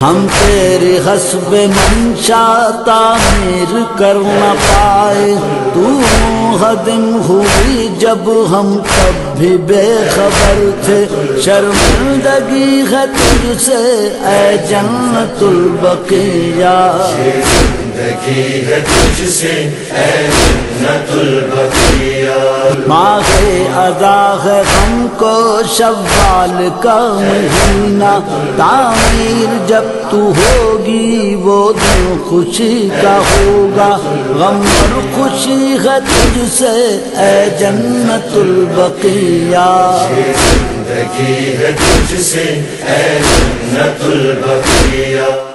हम तेरे हसब मंशा तामीर कर न पाए। तू हदम हुई जब हम तब भी बेखबर थे। शर्मिंदगी है तुझसे ए जन्नतुल बकिया। ज़िंदगी है तुझसे माहे अदा है हमको शवाल का महीना। तामीर जब तू होगी वो दिन खुशी का होगा। गम और खुशी है तुझसे ए जन्नतुल बकिया। जन्नतुल बकिया।